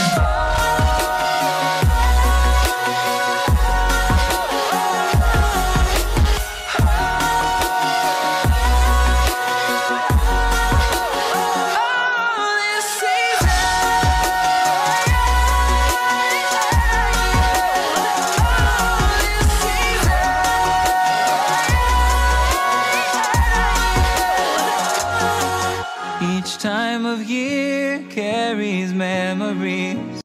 Oh. Each time of year carries memories.